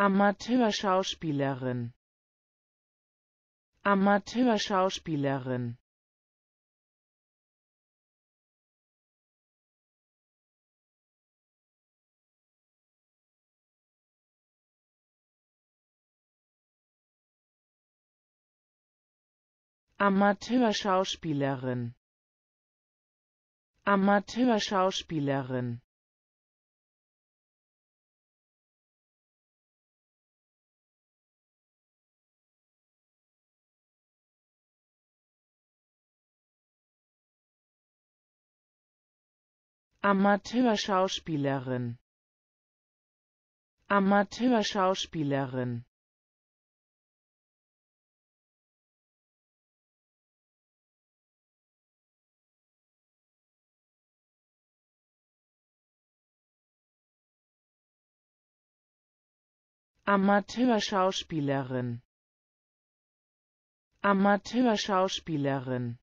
Amateurschauspielerin. Amateurschauspielerin. Amateurschauspielerin. Amateurschauspielerin Amateurschauspielerin. Amateurschauspielerin. Amateurschauspielerin. Amateurschauspielerin